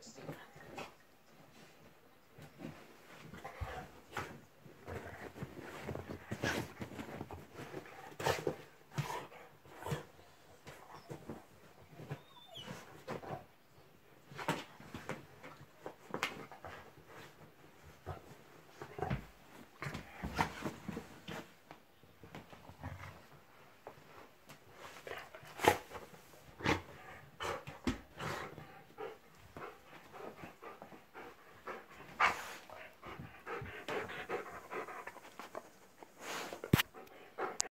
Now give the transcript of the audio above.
Steve.